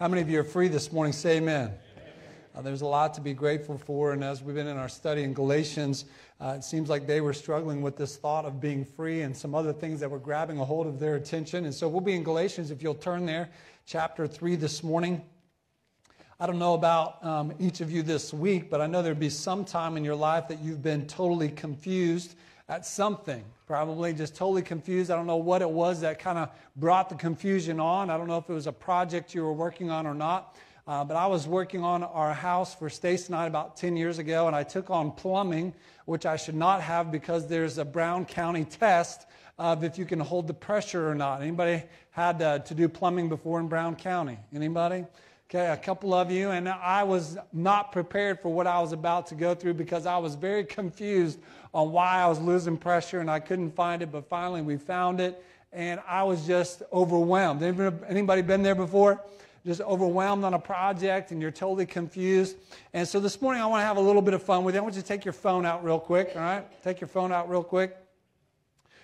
How many of you are free this morning? Say amen. Uh, there's a lot to be grateful for, and as we've been in our study in Galatians, uh, it seems like they were struggling with this thought of being free and some other things that were grabbing a hold of their attention. And so we'll be in Galatians, if you'll turn there, chapter 3 this morning. I don't know about um, each of you this week, but I know there'd be some time in your life that you've been totally confused at something. Probably just totally confused. I don't know what it was that kind of brought the confusion on. I don't know if it was a project you were working on or not. Uh, but I was working on our house for Stacy and I about 10 years ago, and I took on plumbing, which I should not have because there's a Brown County test of if you can hold the pressure or not. Anybody had uh, to do plumbing before in Brown County? Anybody? Okay, a couple of you, and I was not prepared for what I was about to go through because I was very confused on why I was losing pressure and I couldn't find it, but finally we found it, and I was just overwhelmed. Anybody been there before? Just overwhelmed on a project and you're totally confused. And so this morning I want to have a little bit of fun with you. I want you to take your phone out real quick, all right? Take your phone out real quick.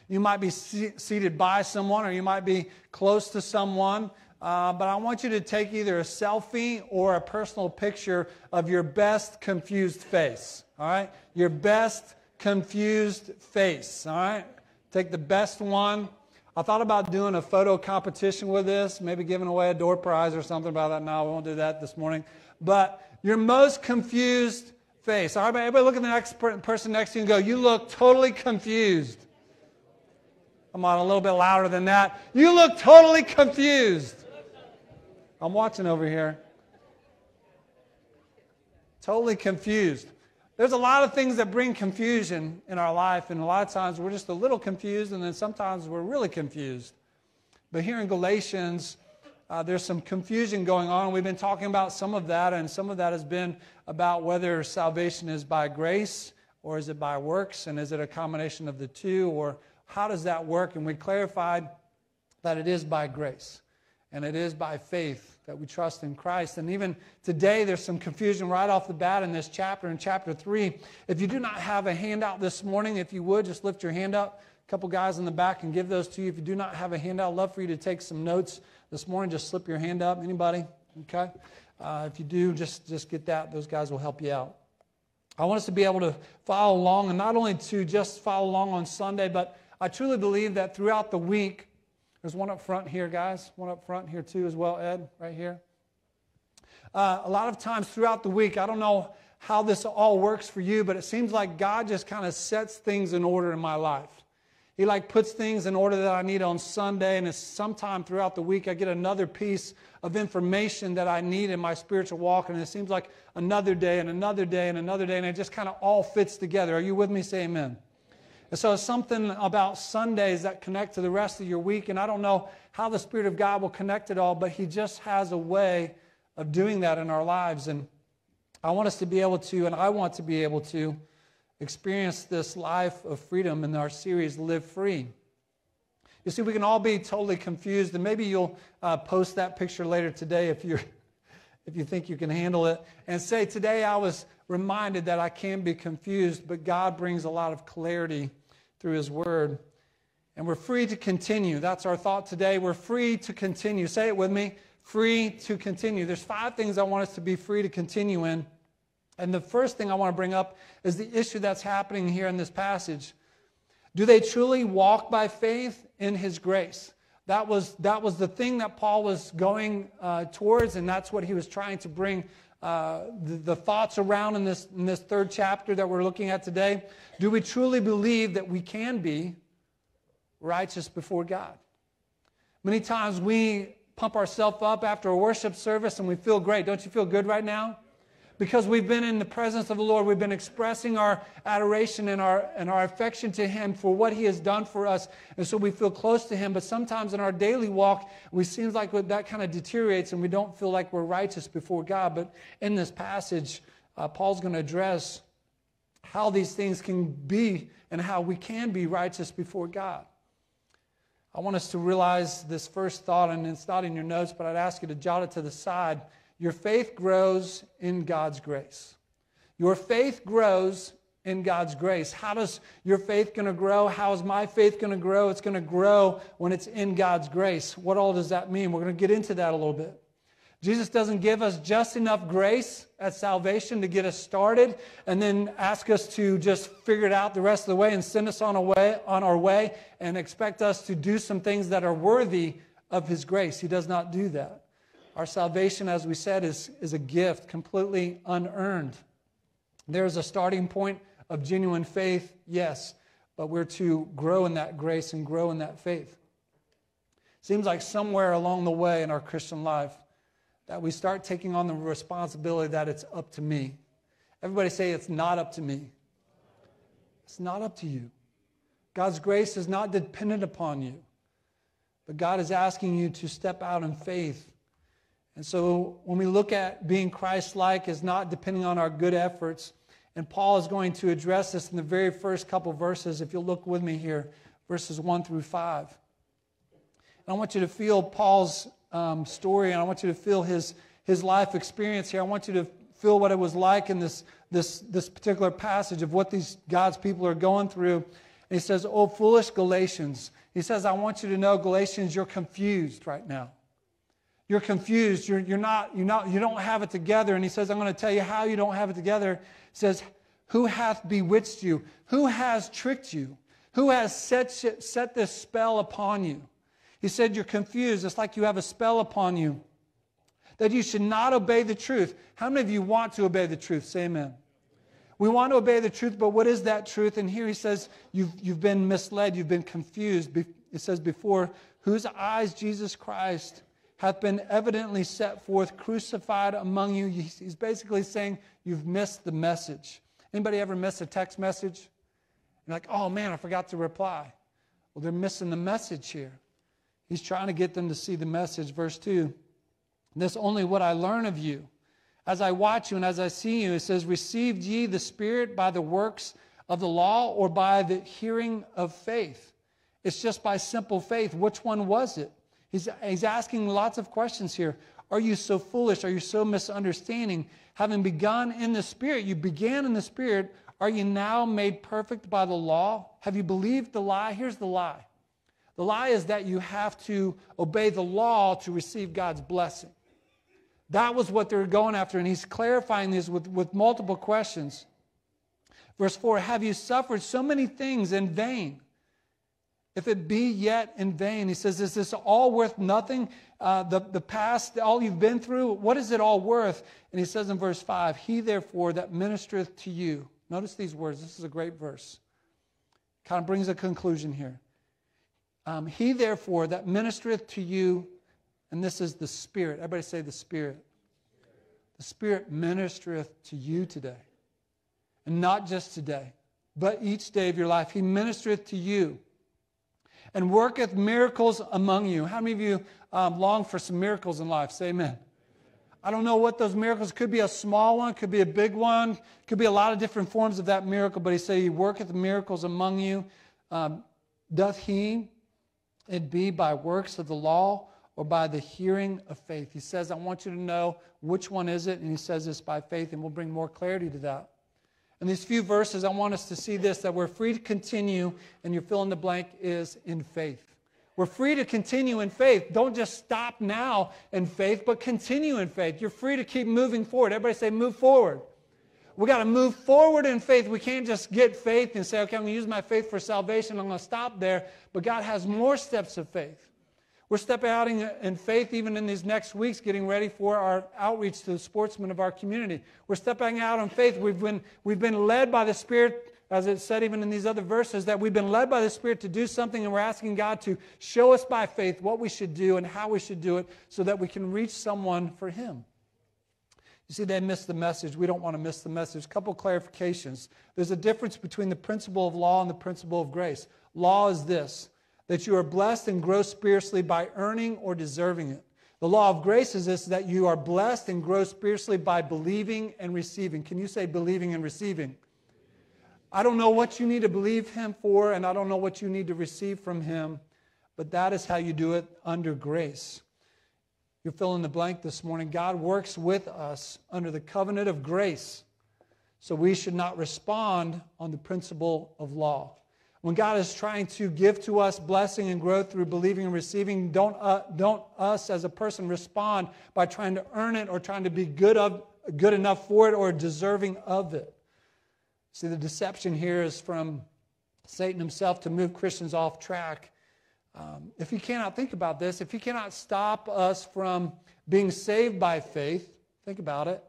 You might be seated by someone or you might be close to someone. Uh, but I want you to take either a selfie or a personal picture of your best confused face. All right? Your best confused face. All right? Take the best one. I thought about doing a photo competition with this, maybe giving away a door prize or something about that. No, we won't do that this morning. But your most confused face. All right, everybody look at the next person next to you and go, You look totally confused. Come on, a little bit louder than that. You look totally confused. I'm watching over here. Totally confused. There's a lot of things that bring confusion in our life, and a lot of times we're just a little confused, and then sometimes we're really confused. But here in Galatians, uh, there's some confusion going on. We've been talking about some of that, and some of that has been about whether salvation is by grace or is it by works, and is it a combination of the two, or how does that work? And we clarified that it is by grace and it is by faith that we trust in Christ. And even today, there's some confusion right off the bat in this chapter, in chapter 3. If you do not have a handout this morning, if you would, just lift your hand up. A couple guys in the back can give those to you. If you do not have a handout, I'd love for you to take some notes this morning. Just slip your hand up. Anybody? Okay? Uh, if you do, just, just get that. Those guys will help you out. I want us to be able to follow along, and not only to just follow along on Sunday, but I truly believe that throughout the week, there's one up front here, guys. One up front here, too, as well, Ed, right here. Uh, a lot of times throughout the week, I don't know how this all works for you, but it seems like God just kind of sets things in order in my life. He like puts things in order that I need on Sunday, and sometime throughout the week I get another piece of information that I need in my spiritual walk, and it seems like another day and another day and another day, and it just kind of all fits together. Are you with me? Say amen. And so it's something about Sundays that connect to the rest of your week. And I don't know how the Spirit of God will connect it all, but He just has a way of doing that in our lives. And I want us to be able to, and I want to be able to, experience this life of freedom in our series, Live Free. You see, we can all be totally confused, and maybe you'll uh, post that picture later today if you're. If you think you can handle it, and say, Today I was reminded that I can be confused, but God brings a lot of clarity through His Word. And we're free to continue. That's our thought today. We're free to continue. Say it with me free to continue. There's five things I want us to be free to continue in. And the first thing I want to bring up is the issue that's happening here in this passage. Do they truly walk by faith in His grace? That was, that was the thing that Paul was going uh, towards, and that's what he was trying to bring uh, the, the, thoughts around in this, in this third chapter that we're looking at today. Do we truly believe that we can be righteous before God? Many times we pump ourselves up after a worship service and we feel great. Don't you feel good right now? Because we've been in the presence of the Lord. We've been expressing our adoration and our, and our affection to Him for what He has done for us. And so we feel close to Him. But sometimes in our daily walk, we seems like that kind of deteriorates and we don't feel like we're righteous before God. But in this passage, uh, Paul's going to address how these things can be and how we can be righteous before God. I want us to realize this first thought, and it's not in your notes, but I'd ask you to jot it to the side. Your faith grows in God's grace. Your faith grows in God's grace. How does your faith going to grow? How is my faith going to grow? It's going to grow when it's in God's grace. What all does that mean? We're going to get into that a little bit. Jesus doesn't give us just enough grace at salvation to get us started and then ask us to just figure it out the rest of the way and send us on, way, on our way and expect us to do some things that are worthy of His grace. He does not do that. Our salvation, as we said, is, is a gift, completely unearned. There's a starting point of genuine faith, yes, but we're to grow in that grace and grow in that faith. Seems like somewhere along the way in our Christian life, that we start taking on the responsibility that it's up to me. Everybody say, It's not up to me. It's not up to you. God's grace is not dependent upon you, but God is asking you to step out in faith. And so when we look at being Christ like, is not depending on our good efforts. And Paul is going to address this in the very first couple verses, if you'll look with me here, verses 1 through 5. And I want you to feel Paul's um, story, and I want you to feel his, his life experience here. I want you to feel what it was like in this, this, this particular passage of what these God's people are going through. And he says, Oh, foolish Galatians. He says, I want you to know, Galatians, you're confused right now. You're confused. You're, you're not, you're not, you don't have it together. And he says, I'm going to tell you how you don't have it together. He says, Who hath bewitched you? Who has tricked you? Who has set, set this spell upon you? He said, You're confused. It's like you have a spell upon you that you should not obey the truth. How many of you want to obey the truth? Say amen. We want to obey the truth, but what is that truth? And here he says, You've, you've been misled, you've been confused. It says, Before whose eyes Jesus Christ hath been evidently set forth, crucified among you. He's basically saying, You've missed the message. Anybody ever miss a text message? You're like, Oh man, I forgot to reply. Well, they're missing the message here. He's trying to get them to see the message. Verse 2 This only what I learn of you. As I watch you and as I see you, it says, Received ye the Spirit by the works of the law or by the hearing of faith? It's just by simple faith. Which one was it? He's, he's asking lots of questions here. Are you so foolish? Are you so misunderstanding? Having begun in the Spirit, you began in the Spirit. Are you now made perfect by the law? Have you believed the lie? Here's the lie the lie is that you have to obey the law to receive God's blessing. That was what they're going after, and he's clarifying this with, with multiple questions. Verse 4 Have you suffered so many things in vain? If it be yet in vain, he says, Is this all worth nothing? Uh, the, the past, all you've been through, what is it all worth? And he says in verse 5 He therefore that ministereth to you. Notice these words. This is a great verse. Kind of brings a conclusion here. Um, he, therefore, that ministereth to you, and this is the Spirit. Everybody say the Spirit. The Spirit ministereth to you today. And not just today, but each day of your life. He ministereth to you and worketh miracles among you. How many of you um, long for some miracles in life? Say amen. I don't know what those miracles could be a small one, could be a big one, could be a lot of different forms of that miracle, but he said, He worketh miracles among you. Um, doth he it be by works of the law or by the hearing of faith. He says, I want you to know which one is it, and he says it's by faith, and we'll bring more clarity to that. In these few verses, I want us to see this that we're free to continue, and your fill in the blank is in faith. We're free to continue in faith. Don't just stop now in faith, but continue in faith. You're free to keep moving forward. Everybody say, move forward. We got to move forward in faith. We can't just get faith and say, okay, I'm going to use my faith for salvation. I'm going to stop there. But God has more steps of faith. We're stepping out in, in, faith even in these next weeks, getting ready for our outreach to the sportsmen of our community. We're stepping out in faith. We've been, we've been led by the Spirit, as it said even in these other verses, that we've been led by the Spirit to do something, and we're asking God to show us by faith what we should do and how we should do it so that we can reach someone for Him. You see, they missed the message. We don't want to miss the message. A couple clarifications. There's a difference between the principle of law and the principle of grace. Law is this that you are blessed and grow spiritually by earning or deserving it. The law of grace is this that you are blessed and grow spiritually by believing and receiving. Can you say believing and receiving? I don't know what you need to believe Him for, and I don't know what you need to receive from Him, but that is how you do it under grace. You fill in the blank this morning. God works with us under the covenant of grace. So we should not respond on the principle of law. When God is trying to give to us blessing and growth through believing and receiving, don't, uh, don't us as a person respond by trying to earn it or trying to be good, of, good enough for it or deserving of it. See, the deception here is from Satan himself to move Christians off track. Um, if he cannot think about this, if he cannot stop us from being saved by faith, think about it.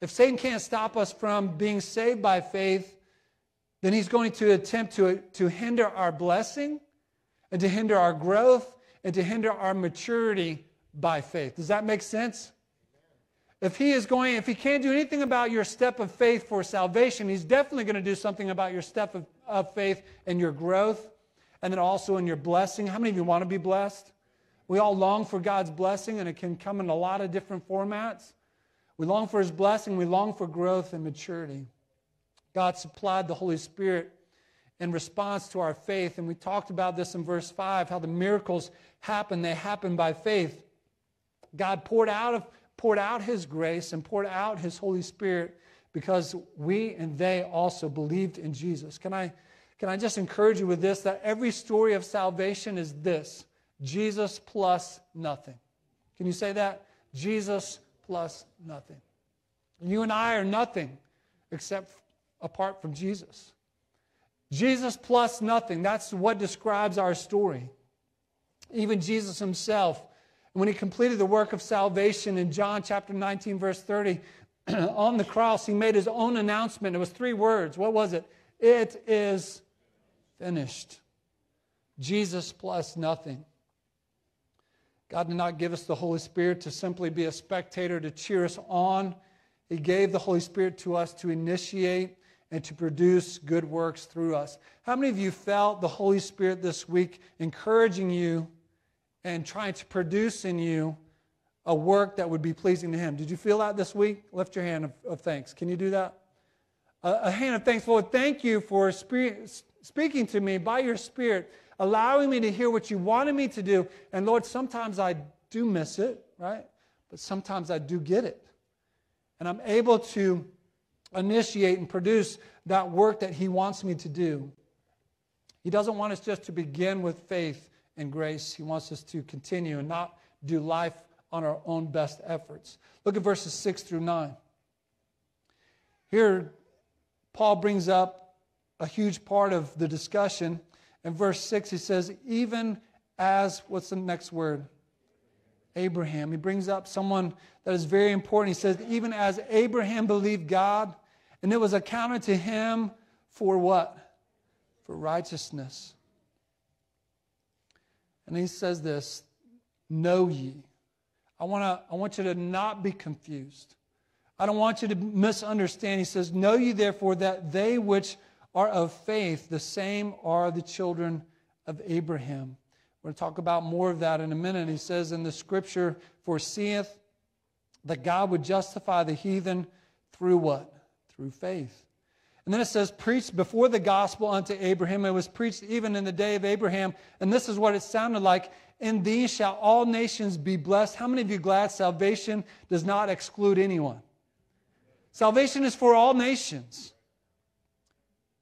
If Satan can't stop us from being saved by faith, then he's going to attempt to, to hinder our blessing and to hinder our growth and to hinder our maturity by faith. Does that make sense? If he is going, if he can't do anything about your step of faith for salvation, he's definitely going to do something about your step of, of faith and your growth, and then also in your blessing. How many of you want to be blessed? We all long for God's blessing, and it can come in a lot of different formats. We long for his blessing, we long for growth and maturity. God supplied the Holy Spirit in response to our faith, and we talked about this in verse 5 how the miracles happen. They happen by faith. God poured out, of, poured out his grace and poured out his Holy Spirit because we and they also believed in Jesus. Can I, can I just encourage you with this that every story of salvation is this Jesus plus nothing. Can you say that? Jesus plus nothing. You and I are nothing except apart from Jesus. Jesus plus nothing. That's what describes our story. Even Jesus himself, when he completed the work of salvation in John chapter 19, verse 30, on the cross, he made his own announcement. It was three words. What was it? It is finished. Jesus plus nothing. God did not give us the Holy Spirit to simply be a spectator to cheer us on. He gave the Holy Spirit to us to initiate and to produce good works through us. How many of you felt the Holy Spirit this week encouraging you and trying to produce in you a work that would be pleasing to Him? Did you feel that this week? Lift your hand of, of thanks. Can you do that? A, a hand of thanks. Lord, thank you for speaking to me by your Spirit allowing me to hear what you wanted me to do. And Lord, sometimes I do miss it, right? But sometimes I do get it. And I'm able to initiate and produce that work that He wants me to do. He doesn't want us just to begin with faith and grace, He wants us to continue and not do life on our own best efforts. Look at verses 6 through 9. Here, Paul brings up a huge part of the discussion in verse 6, he says, even as, what's the next word? Abraham. He brings up someone that is very important. He says, even as Abraham believed God, and it was accounted to him for what? For righteousness. And he says this Know ye. I, wanna, I want you to not be confused. I don't want you to misunderstand. He says, Know ye therefore that they which are of faith, the same are the children of Abraham. We're going to talk about more of that in a minute. He says in the scripture, foreseeth that God would justify the heathen through what? Through faith. And then it says, preached before the gospel unto Abraham. It was preached even in the day of Abraham. And this is what it sounded like In these shall all nations be blessed. How many of you glad salvation does not exclude anyone? Salvation is for all nations.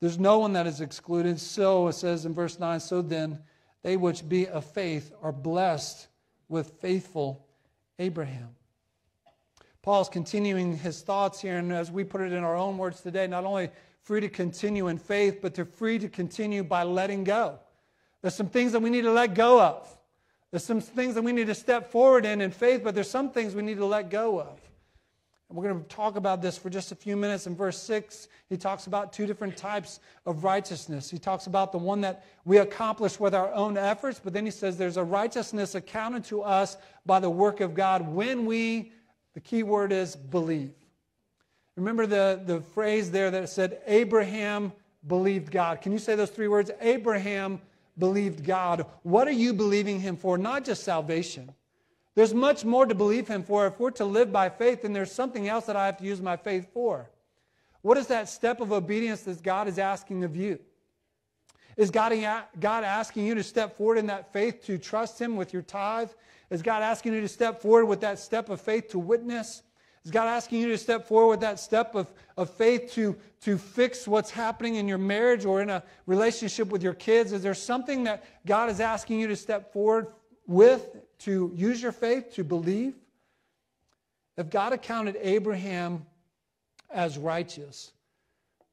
There's no one that is excluded. So it says in verse 9, so then they which be of faith are blessed with faithful Abraham. Paul's continuing his thoughts here, and as we put it in our own words today, not only free to continue in faith, but they're free to continue by letting go. There's some things that we need to let go of. There's some things that we need to step forward in in faith, but there's some things we need to let go of. And We're going to talk about this for just a few minutes. In verse 6, he talks about two different types of righteousness. He talks about the one that we accomplish with our own efforts, but then he says there's a righteousness accounted to us by the work of God when we, the key word is believe. Remember the, the phrase there that said, Abraham believed God. Can you say those three words? Abraham believed God. What are you believing him for? Not just salvation. There's much more to believe him for. If we're to live by faith, then there's something else that I have to use my faith for. What is that step of obedience that God is asking of you? Is God, God asking you to step forward in that faith to trust Him with your tithe? Is God asking you to step forward with that step of faith to witness? Is God asking you to step forward with that step of, of faith to, to fix what's happening in your marriage or in a relationship with your kids? Is there something that God is asking you to step forward with to use your faith to believe? If God accounted Abraham as righteous,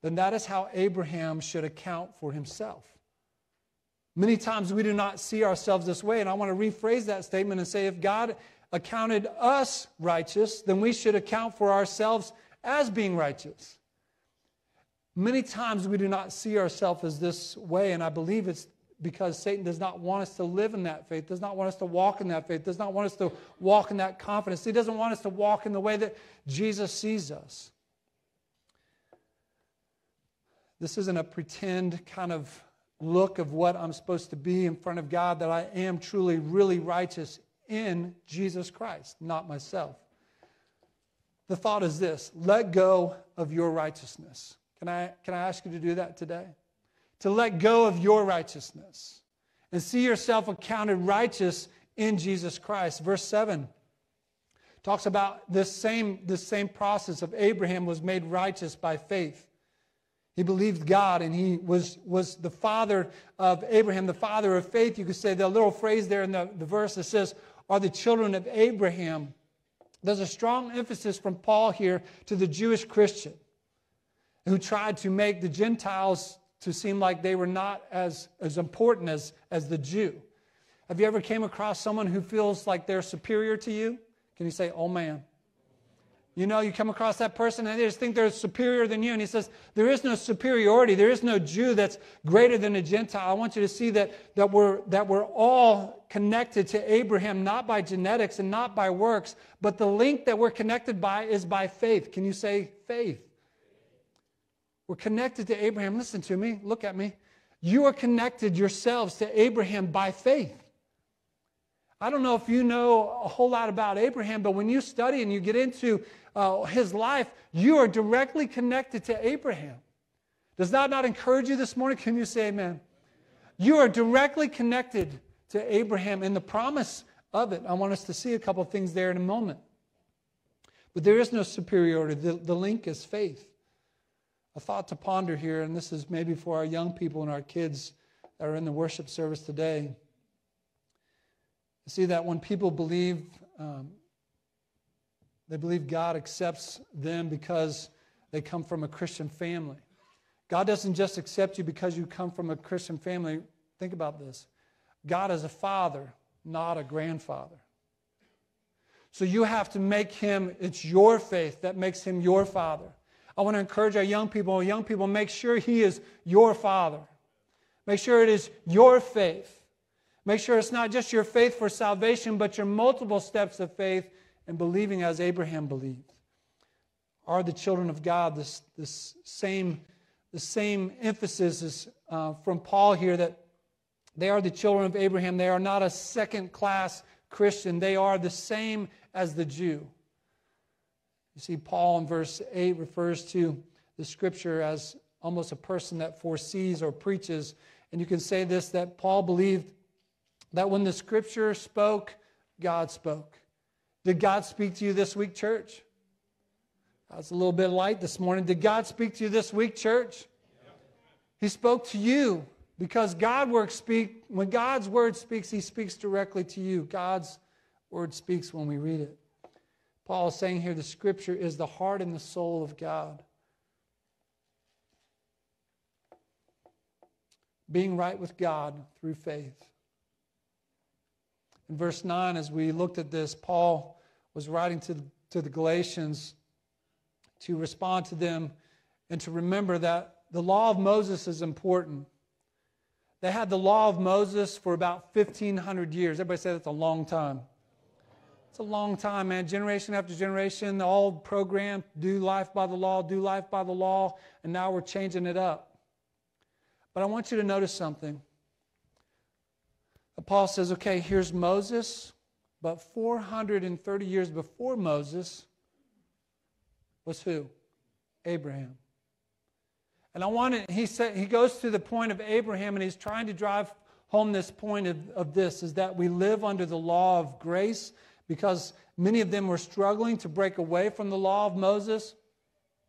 then that is how Abraham should account for himself. Many times we do not see ourselves this way, and I want to rephrase that statement and say if God accounted us righteous, then we should account for ourselves as being righteous. Many times we do not see ourselves as this way, and I believe it's because Satan does not want us to live in that faith, does not want us to walk in that faith, does not want us to walk in that confidence. He doesn't want us to walk in the way that Jesus sees us. This isn't a pretend kind of look of what I'm supposed to be in front of God, that I am truly, really righteous in Jesus Christ, not myself. The thought is this let go of your righteousness. Can I, can I ask you to do that today? To let go of your righteousness and see yourself accounted righteous in Jesus Christ. Verse 7 talks about this same, this same process of Abraham was made righteous by faith. He believed God and he was, was the father of Abraham, the father of faith. You could say the little phrase there in the, the verse that says, are the children of Abraham. There's a strong emphasis from Paul here to the Jewish Christian who tried to make the Gentiles to seem like they were not as, as important as, as the Jew. Have you ever came across someone who feels like they're superior to you? Can you say, oh man? You know, you come across that person and they just think they're superior than you. And he says, There is no superiority. There is no Jew that's greater than a Gentile. I want you to see that, that, we're, that we're all connected to Abraham, not by genetics and not by works, but the link that we're connected by is by faith. Can you say faith? We're connected to Abraham. Listen to me. Look at me. You are connected yourselves to Abraham by faith. I don't know if you know a whole lot about Abraham, but when you study and you get into uh, his life, you are directly connected to Abraham. Does that not encourage you this morning? Can you say amen? You are directly connected to Abraham in the promise of it. I want us to see a couple things there in a moment. But there is no superiority, the, the link is faith. A thought to ponder here, and this is maybe for our young people and our kids that are in the worship service today. See that when people believe um, they believe God accepts them because they come from a Christian family. God doesn't just accept you because you come from a Christian family. Think about this God is a father, not a grandfather. So you have to make him, it's your faith that makes him your father. I want to encourage our young people, young people, make sure he is your father. Make sure it is your faith. Make sure it's not just your faith for salvation, but your multiple steps of faith and believing as Abraham believed. Are the children of God this, this same, the same emphasis is uh, from Paul here that they are the children of Abraham. They are not a second class Christian, they are the same as the Jew. You see, Paul in verse 8 refers to the scripture as almost a person that foresees or preaches. And you can say this that Paul believed that when the scripture spoke, God spoke. Did God speak to you this week, church? That's a little bit light this morning. Did God speak to you this week, church? He spoke to you because God works speak when God's word speaks, he speaks directly to you. God's word speaks when we read it. Paul is saying here the scripture is the heart and the soul of God. Being right with God through faith. In verse 9, as we looked at this, Paul was writing to to the Galatians to respond to them and to remember that the law of Moses is important. They had the law of Moses for about 1,500 years. Everybody say that's a long time. It's a long time, man. Generation after generation, all programmed, do life by the law, do life by the law, and now we're changing it up. But I want you to notice something. Paul says, okay, here's Moses, but 430 years before Moses was who? Abraham. And I want to, he said, he goes to the point of Abraham and he's trying to drive home this point of, of this is that we live under the law of grace, because many of them were struggling to break away from the law of Moses.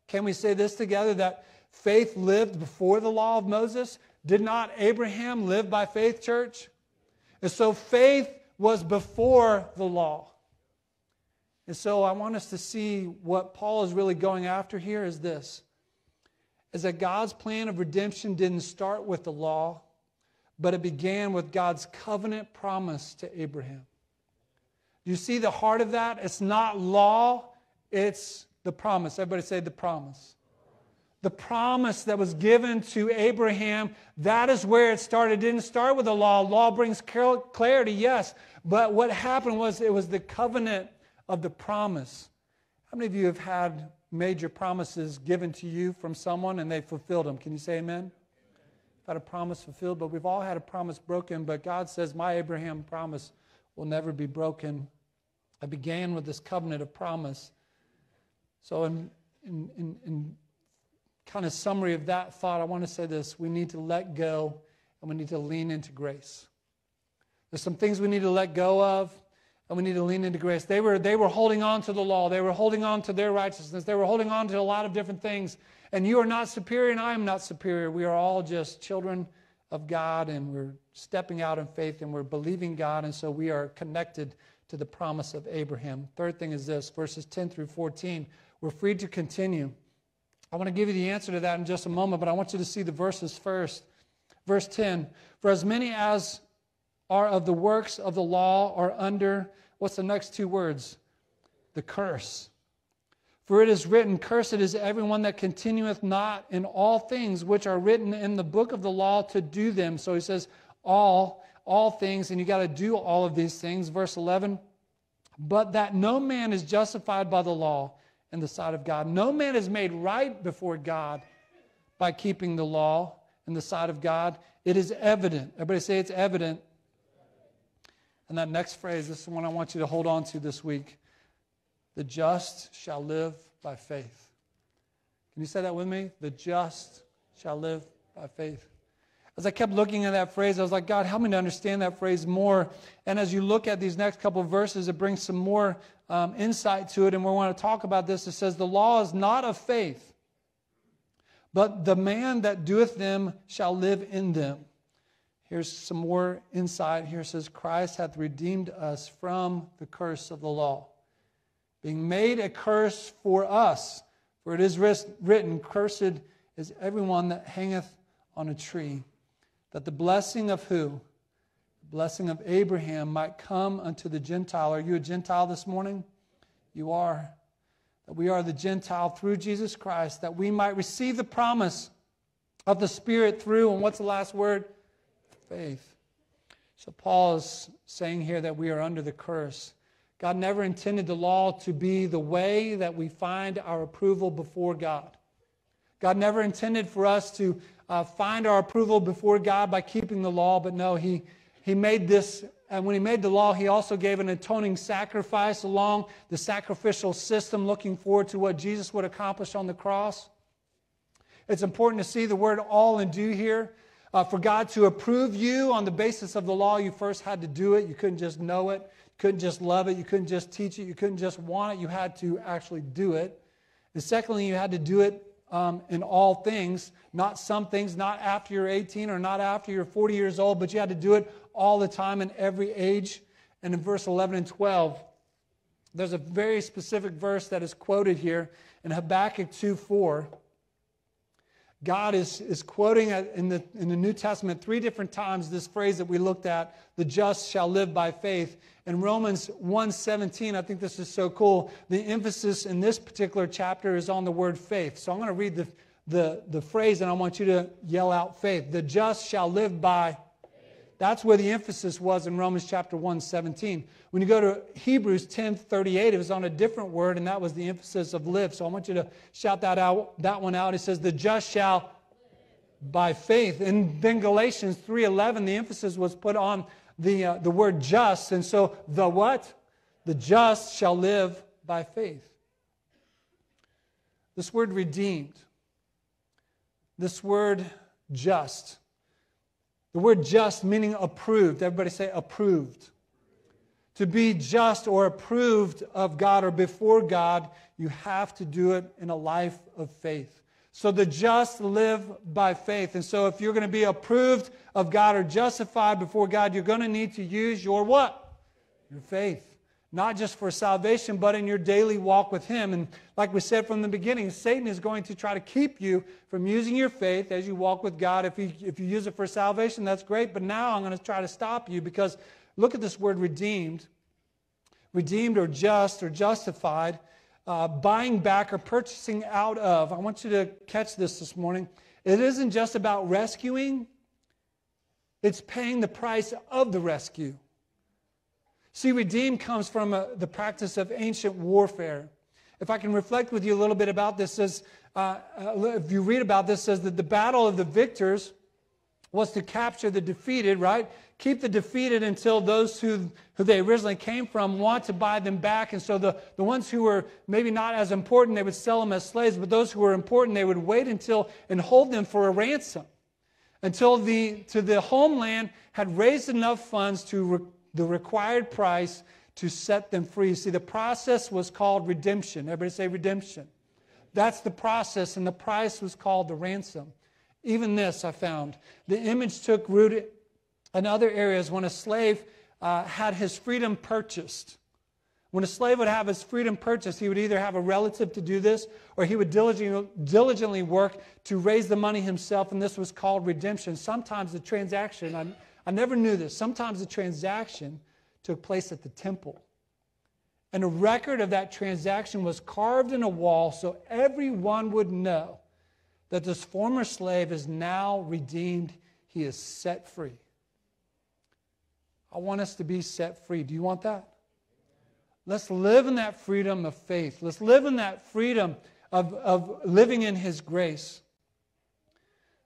Can we say this together that faith lived before the law of Moses? Did not Abraham live by faith, church? And so faith was before the law. And so I want us to see what Paul is really going after here is this is that God's plan of redemption didn't start with the law, but it began with God's covenant promise to Abraham. Do you see the heart of that? It's not law, it's the promise. Everybody say the promise. The promise that was given to Abraham, that is where it started. It didn't start with the law. Law brings clarity, yes. But what happened was it was the covenant of the promise. How many of you have had major promises given to you from someone and they fulfilled them? Can you say amen? I've had a promise fulfilled, but we've all had a promise broken. But God says, My Abraham promise will never be broken. I began with this covenant of promise. So, in, in, in, in kind of summary of that thought, I want to say this we need to let go and we need to lean into grace. There's some things we need to let go of and we need to lean into grace. They were, they were holding on to the law, they were holding on to their righteousness, they were holding on to a lot of different things. And you are not superior, and I am not superior. We are all just children of God, and we're stepping out in faith, and we're believing God, and so we are connected to the promise of Abraham. Third thing is this verses 10 through 14. We're free to continue. I want to give you the answer to that in just a moment, but I want you to see the verses first. Verse 10 For as many as are of the works of the law are under What's the next two words? The curse. For it is written, Cursed is everyone that continueth not in all things which are written in the book of the law to do them. So he says, all, all things, and you got to do all of these things. Verse 11, but that no man is justified by the law in the sight of God. No man is made right before God by keeping the law in the sight of God. It is evident. Everybody say it's evident and that next phrase, this is one I want you to hold on to this week. The just shall live by faith. Can you say that with me? The just shall live by faith. As I kept looking at that phrase, I was like, God, help me to understand that phrase more. And as you look at these next couple verses, it brings some more um, insight to it. And we want to talk about this. It says, The law is not of faith, but the man that doeth them shall live in them. Here's some more insight. Here it says, Christ hath redeemed us from the curse of the law, being made a curse for us. For it is written, Cursed is everyone that hangeth on a tree, that the blessing of who? The blessing of Abraham might come unto the Gentile. Are you a Gentile this morning? You are. That we are the Gentile through Jesus Christ, that we might receive the promise of the Spirit through, and what's the last word? faith. So Paul is saying here that we are under the curse. God never intended the law to be the way that we find our approval before God. God never intended for us to uh, find our approval before God by keeping the law, but no, He, he made this, and when He made the law, He also gave an atoning sacrifice along the sacrificial system, looking forward to what Jesus would accomplish on the cross. It's important to see the word all and do here. Uh, for God to approve you on the basis of the law, you first had to do it. You couldn't just know it. You couldn't just love it. You couldn't just teach it. You couldn't just want it. You had to actually do it. And secondly, you had to do it um, in all things, not some things, not after you're 18 or not after you're 40 years old, but you had to do it all the time in every age. And in verse 11 and 12, there's a very specific verse that is quoted here in Habakkuk 2 4. God is, is quoting in the, in the New Testament three different times this phrase that we looked at, the just shall live by faith. In Romans 1.17, I think this is so cool, the emphasis in this particular chapter is on the word faith. So I'm going to read the, the, the phrase and I want you to yell out faith. The just shall live by that's where the emphasis was in Romans chapter 1, 17. When you go to Hebrews 10, 38, it was on a different word, and that was the emphasis of live. So I want you to shout that out, that one out. It says, the just shall by faith. And then Galatians 3.11, the emphasis was put on the, uh, the word just. And so the what? The just shall live by faith. This word redeemed, this word just, the word just meaning approved. Everybody say approved. to be just or approved of God or before God, you have to do it in a life of faith. So the just live by faith. And so if you're going to be approved of God or justified before God, you're going to need to use your what? Your faith. Not just for salvation, but in your daily walk with Him. And like we said from the beginning, Satan is going to try to keep you from using your faith as you walk with God. If you, if you use it for salvation, that's great. But now I'm going to try to stop you because look at this word redeemed. Redeemed or just or justified uh, buying back or purchasing out of. I want you to catch this this morning. It isn't just about rescuing, it's paying the price of the rescue. See, redeem comes from uh, the practice of ancient warfare. If I can reflect with you a little bit about this, says, uh, uh, if you read about this, says that the battle of the victors was to capture the defeated, right? keep the defeated until those who, who they originally came from want to buy them back. And so the, the ones who were maybe not as important, they would sell them as slaves, but those who were important, they would wait until and hold them for a ransom until the, to the homeland had raised enough funds to re, the required price to set them free. See, the process was called redemption. Everybody say redemption. That's the process, and the price was called the ransom. Even this I found. The image took root in other areas, when a slave uh, had his freedom purchased, when a slave would have his freedom purchased, he would either have a relative to do this or he would diligently, diligently work to raise the money himself, and this was called redemption. Sometimes the transaction, I, I never knew this, sometimes the transaction took place at the temple. And a record of that transaction was carved in a wall so everyone would know that this former slave is now redeemed, he is set free. I want us to be set free. Do you want that? Let's live in that freedom of faith. Let's live in that freedom of, of living in His grace.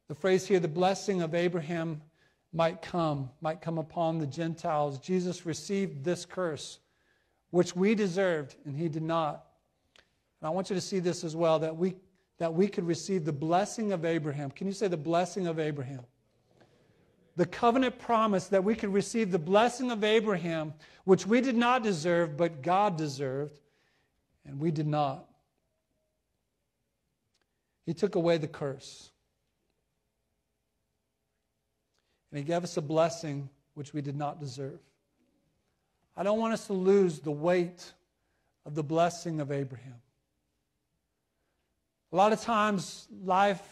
The phrase here, the blessing of Abraham might come, might come upon the Gentiles. Jesus received this curse, which we deserved, and He did not. And I want you to see this as well that we, that we could receive the blessing of Abraham. Can you say the blessing of Abraham? the covenant promise that we could receive the blessing of Abraham, which we did not deserve, but God deserved, and we did not. He took away the curse. And He gave us a blessing which we did not deserve. I don't want us to lose the weight of the blessing of Abraham. A lot of times, life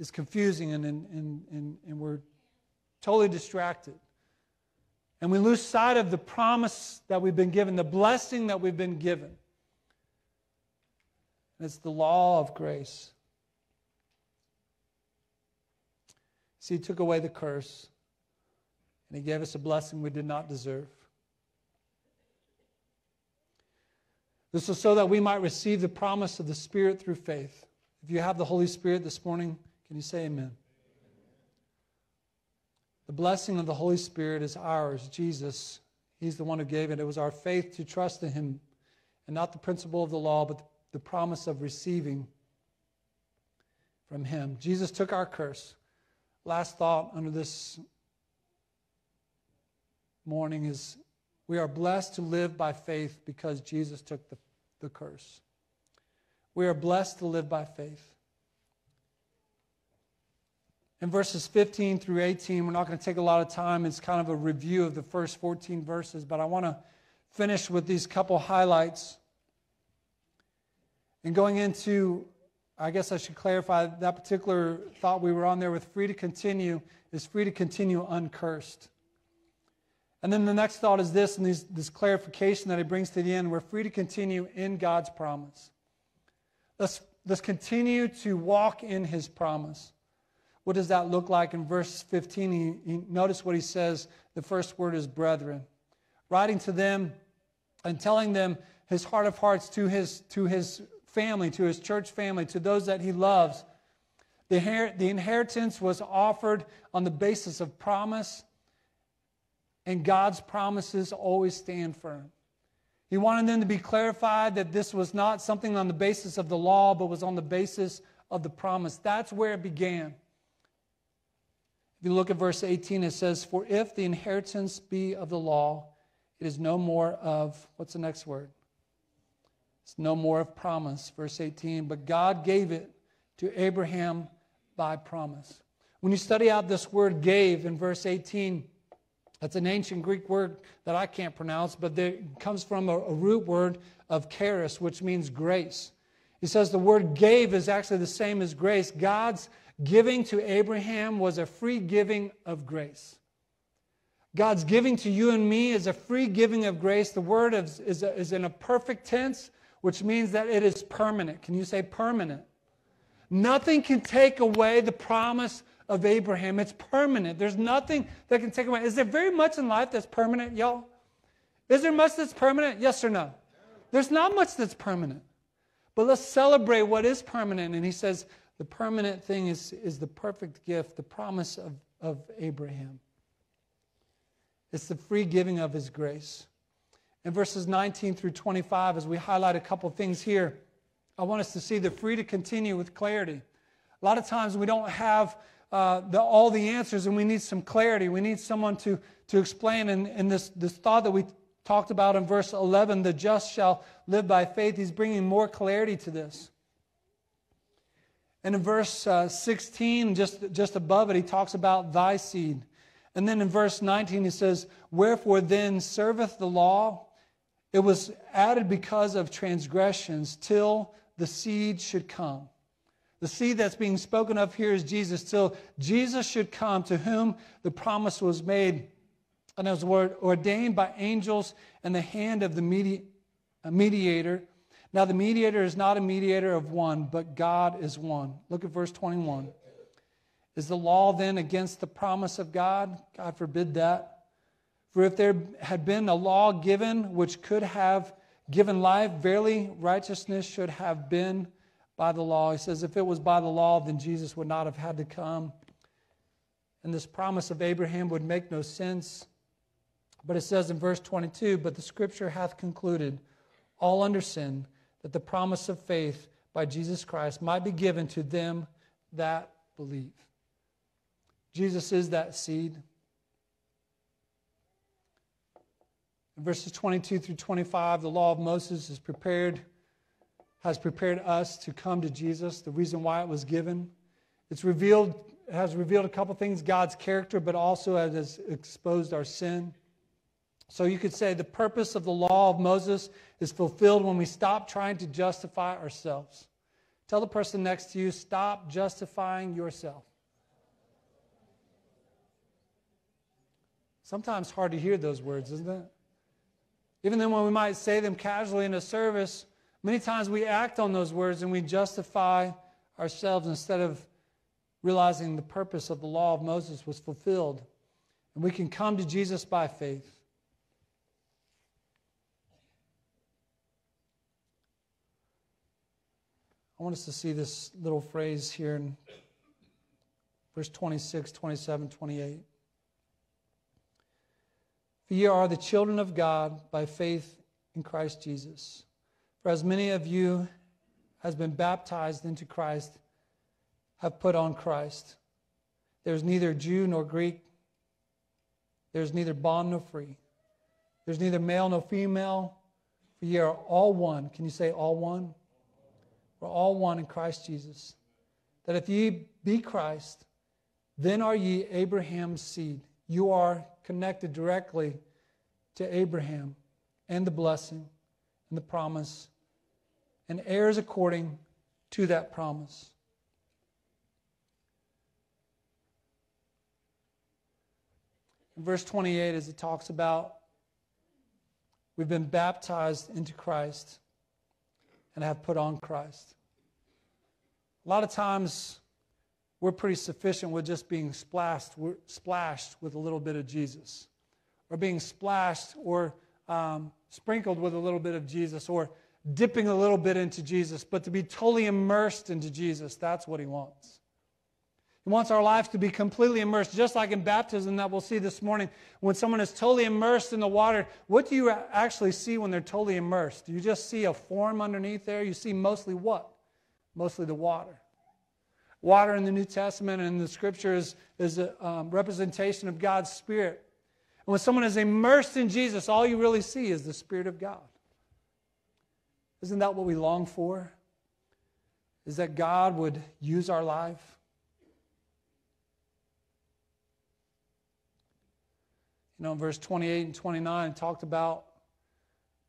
is confusing and, and, and, and we're totally distracted. And we lose sight of the promise that we've been given, the blessing that we've been given. It's the law of grace. See, He took away the curse, and He gave us a blessing we did not deserve. This was so that we might receive the promise of the Spirit through faith. If you have the Holy Spirit this morning, can you say amen? The blessing of the Holy Spirit is ours. Jesus, He's the one who gave it. It was our faith to trust in Him and not the principle of the law, but the promise of receiving from Him. Jesus took our curse. Last thought under this morning is we are blessed to live by faith because Jesus took the, the curse. We are blessed to live by faith in verses 15 through 18. We're not going to take a lot of time. It's kind of a review of the first 14 verses, but I want to finish with these couple highlights. And going into, I guess I should clarify that particular thought we were on there with free to continue is free to continue uncursed. And then the next thought is this, and these, this clarification that he brings to the end we're free to continue in God's promise. Let's, let's continue to walk in his promise. What does that look like? In verse 15, he, he, notice what he says. The first word is brethren. Writing to them and telling them his heart of hearts to his, to his family, to his church family, to those that he loves. The, her- the inheritance was offered on the basis of promise, and God's promises always stand firm. He wanted them to be clarified that this was not something on the basis of the law, but was on the basis of the promise. That's where it began. If you look at verse 18, it says, For if the inheritance be of the law, it is no more of, what's the next word? It's no more of promise. Verse 18, but God gave it to Abraham by promise. When you study out this word gave in verse 18, that's an ancient Greek word that I can't pronounce, but it comes from a, a root word of charis, which means grace. He says the word gave is actually the same as grace. God's giving to Abraham was a free giving of grace. God's giving to you and me is a free giving of grace. The word is, is, is in a perfect tense, which means that it is permanent. Can you say permanent? Nothing can take away the promise of Abraham. It's permanent. There's nothing that can take away. Is there very much in life that's permanent, y'all? Is there much that's permanent? Yes or no? There's not much that's permanent. But let's celebrate what is permanent. And he says the permanent thing is, is the perfect gift, the promise of, of Abraham. It's the free giving of his grace. In verses 19 through 25, as we highlight a couple things here, I want us to see the free to continue with clarity. A lot of times we don't have uh, the, all the answers and we need some clarity. We need someone to, to explain. And, and this, this thought that we talked about in verse 11, the just shall live by faith, he's bringing more clarity to this. And in verse uh, 16, just, just above it, he talks about thy seed. And then in verse 19, he says, Wherefore then serveth the law? It was added because of transgressions till the seed should come. The seed that's being spoken of here is Jesus, till Jesus should come, to whom the promise was made and as were ordained by angels and the hand of the medi- mediator. Now, the mediator is not a mediator of one, but God is one. Look at verse 21. Is the law then against the promise of God? God forbid that. For if there had been a law given which could have given life, verily righteousness should have been by the law. He says, if it was by the law, then Jesus would not have had to come. And this promise of Abraham would make no sense but it says in verse 22 But the scripture hath concluded all under sin, that the promise of faith by Jesus Christ might be given to them that believe. Jesus is that seed. Verses 22 through 25, the law of Moses is prepared, has prepared us to come to Jesus, the reason why it was given. It's revealed, has revealed a couple things God's character, but also has exposed our sin. So you could say the purpose of the law of Moses is fulfilled when we stop trying to justify ourselves. Tell the person next to you, stop justifying yourself. Sometimes hard to hear those words, isn't it? Even then, when we might say them casually in a service, many times we act on those words and we justify ourselves instead of realizing the purpose of the law of Moses was fulfilled. And we can come to Jesus by faith. I want us to see this little phrase here in verse 26, 27, 28. Ye are the children of God by faith in Christ Jesus. For as many of you as been baptized into Christ have put on Christ. There's neither Jew nor Greek. There's neither bond nor free. There's neither male nor female. For ye are all one. Can you say all one? We're all one in Christ Jesus. That if ye be Christ, then are ye Abraham's seed. You are connected directly to Abraham and the blessing and the promise, and heirs according to that promise. In verse 28, as it talks about, we've been baptized into Christ and have put on Christ. A lot of times, we're pretty sufficient with just being splashed, splashed with a little bit of Jesus, or being splashed or um, sprinkled with a little bit of Jesus, or dipping a little bit into Jesus. But to be totally immersed into Jesus, that's what He wants. He wants our lives to be completely immersed, just like in baptism that we'll see this morning. When someone is totally immersed in the water, what do you actually see when they're totally immersed? Do you just see a form underneath there? You see mostly what? Mostly the water. Water in the New Testament and in the scripture is, is a um, representation of God's Spirit. And when someone is immersed in Jesus, all you really see is the Spirit of God. Isn't that what we long for? Is that God would use our life? You know, in verse 28 and 29 talked about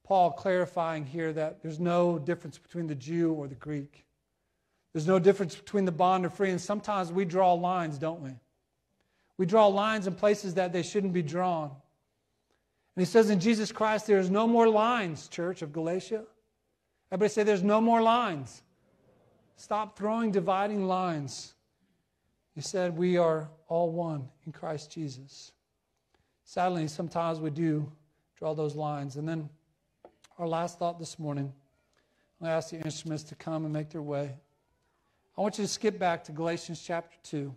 Paul clarifying here that there's no difference between the Jew or the Greek. There's no difference between the bond and free. And sometimes we draw lines, don't we? We draw lines in places that they shouldn't be drawn. And he says in Jesus Christ, there is no more lines, church of Galatia. Everybody say, there's no more lines. Stop throwing dividing lines. He said, we are all one in Christ Jesus. Sadly, sometimes we do draw those lines. And then our last thought this morning, I ask the instruments to come and make their way. I want you to skip back to Galatians chapter 2.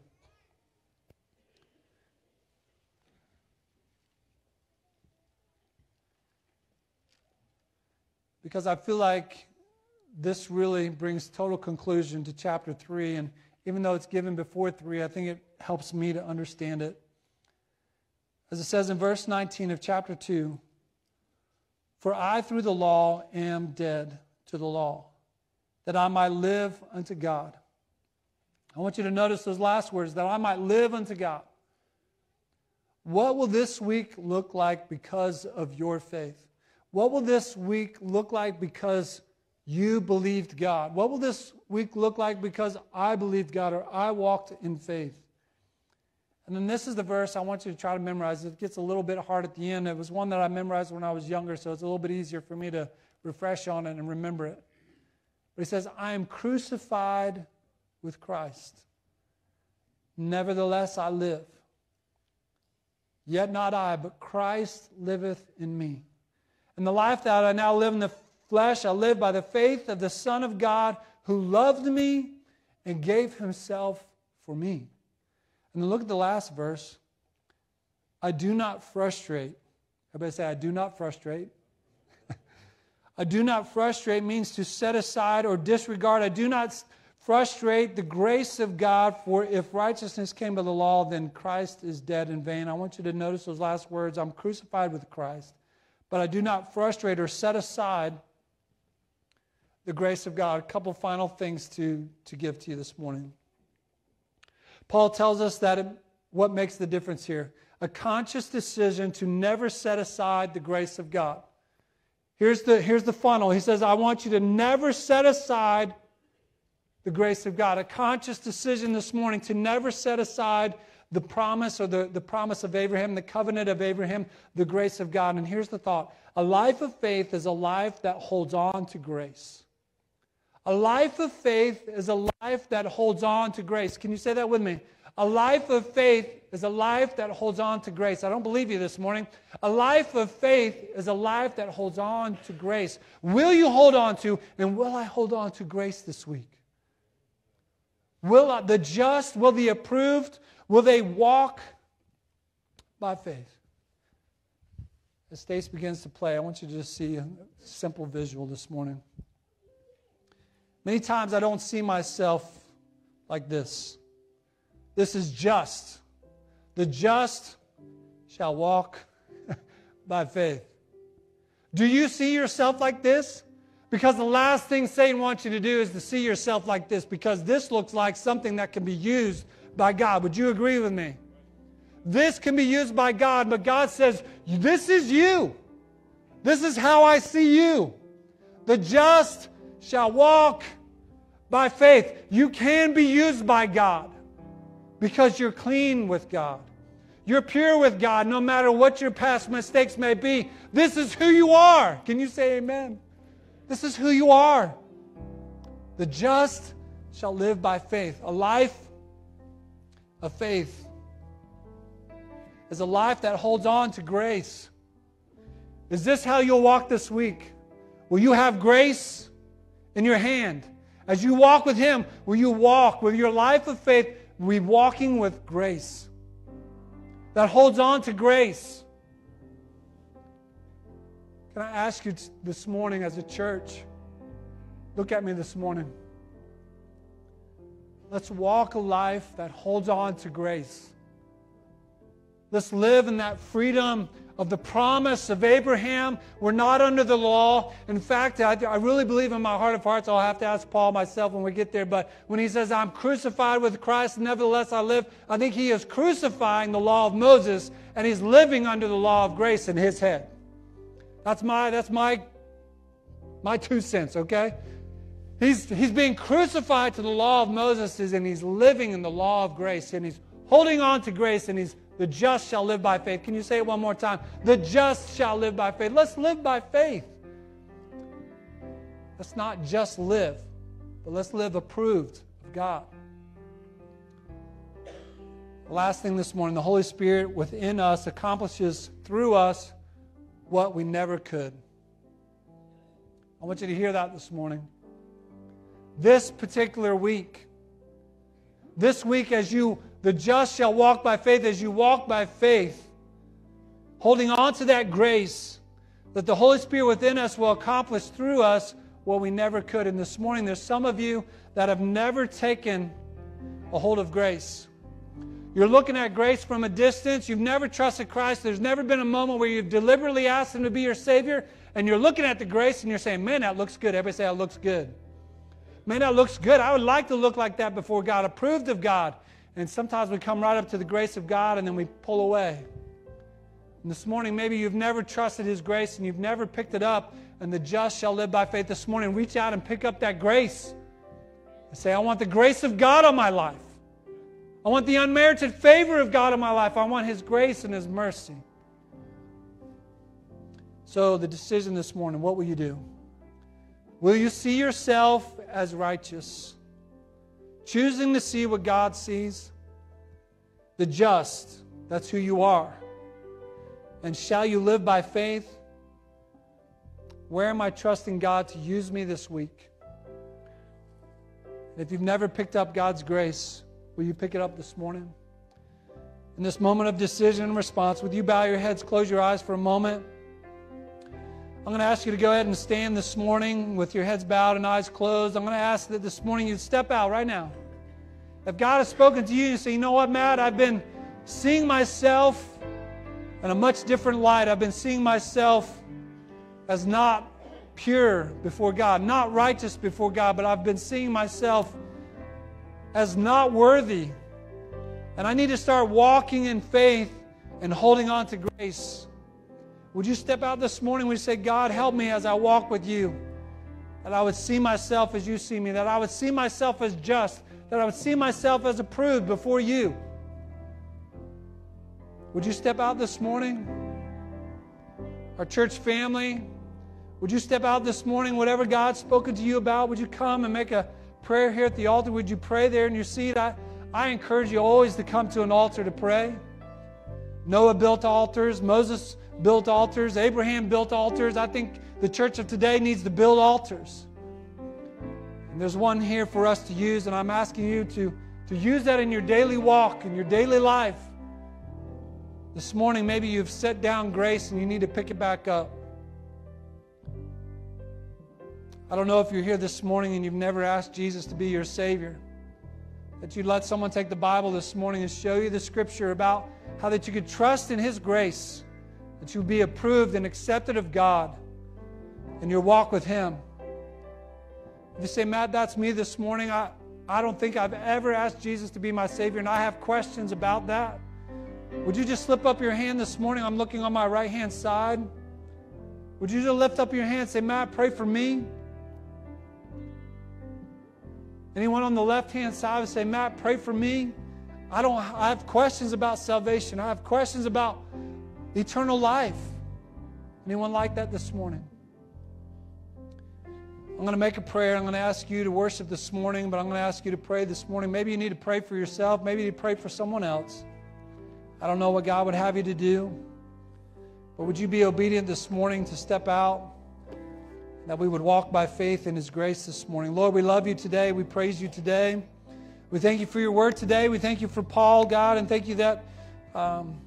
Because I feel like this really brings total conclusion to chapter 3. And even though it's given before 3, I think it helps me to understand it. As it says in verse 19 of chapter 2 For I through the law am dead to the law, that I might live unto God. I want you to notice those last words that I might live unto God. What will this week look like because of your faith? What will this week look like because you believed God? What will this week look like because I believed God or I walked in faith? And then this is the verse I want you to try to memorize. It gets a little bit hard at the end. It was one that I memorized when I was younger, so it's a little bit easier for me to refresh on it and remember it. But he says, I am crucified with Christ. Nevertheless, I live. Yet not I, but Christ liveth in me. And the life that I now live in the flesh, I live by the faith of the Son of God who loved me and gave himself for me. And then look at the last verse. I do not frustrate. Everybody say, I do not frustrate. I do not frustrate means to set aside or disregard. I do not frustrate the grace of God, for if righteousness came by the law, then Christ is dead in vain. I want you to notice those last words I'm crucified with Christ, but I do not frustrate or set aside the grace of God. A couple final things to, to give to you this morning. Paul tells us that it, what makes the difference here a conscious decision to never set aside the grace of God. Here's the, here's the funnel. He says, I want you to never set aside the grace of God. A conscious decision this morning to never set aside the promise or the, the promise of Abraham, the covenant of Abraham, the grace of God. And here's the thought a life of faith is a life that holds on to grace. A life of faith is a life that holds on to grace. Can you say that with me? A life of faith is a life that holds on to grace. I don't believe you this morning. A life of faith is a life that holds on to grace. Will you hold on to, and will I hold on to grace this week? Will the just, will the approved, will they walk by faith? As Stace begins to play, I want you to just see a simple visual this morning. Many times I don't see myself like this. This is just. The just shall walk by faith. Do you see yourself like this? Because the last thing Satan wants you to do is to see yourself like this, because this looks like something that can be used by God. Would you agree with me? This can be used by God, but God says, This is you. This is how I see you. The just shall walk by faith. You can be used by God because you're clean with God. You're pure with God no matter what your past mistakes may be. This is who you are. Can you say amen? This is who you are. The just shall live by faith. A life of faith is a life that holds on to grace. Is this how you'll walk this week? Will you have grace in your hand? As you walk with Him, will you walk with your life of faith? We walking with grace that holds on to grace. Can I ask you this morning as a church? Look at me this morning. Let's walk a life that holds on to grace. Let's live in that freedom of the promise of Abraham. We're not under the law. In fact, I, I, really believe in my heart of hearts, I'll have to ask Paul myself when we get there, but when he says, I'm crucified with Christ, nevertheless I live, I think he is crucifying the law of Moses and he's living under the law of grace in his head. That's my, that's my, my two cents, okay? He's, he's being crucified to the law of Moses and he's living in the law of grace and he's holding on to grace and he's the just shall live by faith. Can you say it one more time? The just shall live by faith. Let's live by faith. Let's not just live, but let's live approved of God. The last thing this morning, the Holy Spirit within us accomplishes through us what we never could. I want you to hear that this morning. This particular week, this week, as you the just shall walk by faith as you walk by faith, holding on to that grace that the Holy Spirit within us will accomplish through us what we never could. And this morning, there's some of you that have never taken a hold of grace. You're looking at grace from a distance. You've never trusted Christ. There's never been a moment where you've deliberately asked Him to be your Savior. And you're looking at the grace and you're saying, man, that looks good. Everybody say, that looks good. Man, that looks good. I would like to look like that before God, approved of God. And sometimes we come right up to the grace of God and then we pull away. And this morning, maybe you've never trusted His grace and you've never picked it up, and the just shall live by faith. This morning, reach out and pick up that grace and say, I want the grace of God on my life. I want the unmerited favor of God in my life. I want His grace and His mercy. So, the decision this morning what will you do? Will you see yourself as righteous? choosing to see what God sees. The just, that's who you are. And shall you live by faith? Where am I trusting God to use me this week? If you've never picked up God's grace, will you pick it up this morning? In this moment of decision and response, would you bow your heads, close your eyes for a moment? I'm going to ask you to go ahead and stand this morning with your heads bowed and eyes closed. I'm going to ask that this morning you step out right now. If God has spoken to you, you say, you know what, Matt, I've been seeing myself in a much different light. I've been seeing myself as not pure before God, not righteous before God, but I've been seeing myself as not worthy. And I need to start walking in faith and holding on to grace. Would you step out this morning? We say, God, help me as I walk with you. That I would see myself as you see me, that I would see myself as just, that I would see myself as approved before you. Would you step out this morning? Our church family, would you step out this morning? Whatever God's spoken to you about, would you come and make a prayer here at the altar? Would you pray there in your seat? I, I encourage you always to come to an altar to pray. Noah built altars. Moses built altars. Abraham built altars. I think the church of today needs to build altars. And there's one here for us to use, and I'm asking you to, to use that in your daily walk, in your daily life. This morning, maybe you've set down grace and you need to pick it back up. I don't know if you're here this morning and you've never asked Jesus to be your Savior. That you'd let someone take the Bible this morning and show you the scripture about how that you could trust in His grace that you'd be approved and accepted of God in your walk with Him. If you say, Matt, that's me this morning, I, I don't think I've ever asked Jesus to be my Savior, and I have questions about that. Would you just slip up your hand this morning? I'm looking on my right hand side. Would you just lift up your hand and say, Matt, pray for me? Anyone on the left hand side would say, Matt, pray for me. I don't I have questions about salvation. I have questions about eternal life. Anyone like that this morning? I'm going to make a prayer. I'm going to ask you to worship this morning, but I'm going to ask you to pray this morning. Maybe you need to pray for yourself. Maybe you need to pray for someone else. I don't know what God would have you to do, but would you be obedient this morning to step out? That we would walk by faith in His grace this morning. Lord, we love you today. We praise you today. We thank you for your word today. We thank you for Paul, God, and thank you that. Um,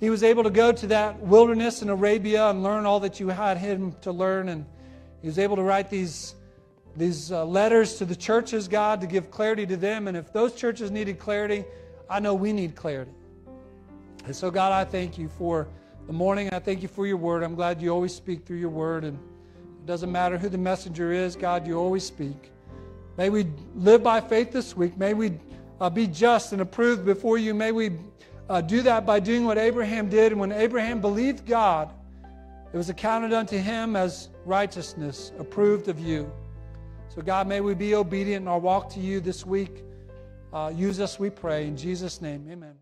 he was able to go to that wilderness in Arabia and learn all that you had him to learn. And he was able to write these these uh, letters to the churches, God, to give clarity to them. And if those churches needed clarity, I know we need clarity. And so, God, I thank you for the morning. I thank you for your word. I'm glad you always speak through your word. And doesn't matter who the messenger is, God, you always speak. May we live by faith this week. May we uh, be just and approved before you. May we uh, do that by doing what Abraham did. And when Abraham believed God, it was accounted unto him as righteousness, approved of you. So, God, may we be obedient in our walk to you this week. Uh, use us, we pray. In Jesus' name, amen.